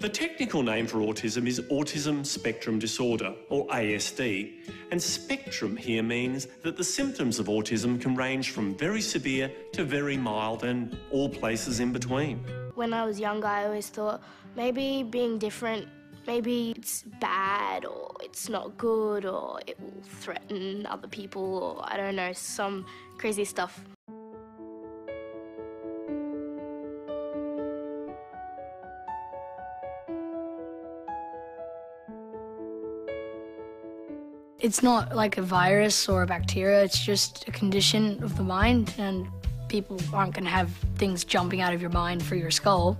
The technical name for autism is Autism Spectrum Disorder, or ASD, and spectrum here means that the symptoms of autism can range from very severe to very mild and all places in between. When I was younger, I always thought maybe being different, maybe it's bad or it's not good or it will threaten other people or I don't know, some crazy stuff. It's not like a virus or a bacteria, it's just a condition of the mind, and people aren't going to have things jumping out of your mind for your skull.